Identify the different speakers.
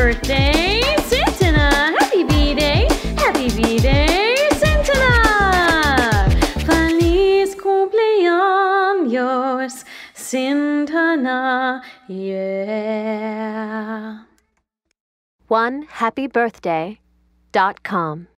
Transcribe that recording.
Speaker 1: birthday, Santana! Happy B-Day! Happy B-Day, Santana! Feliz cumpleaños, Santana! Yeah! One happy birthday dot com.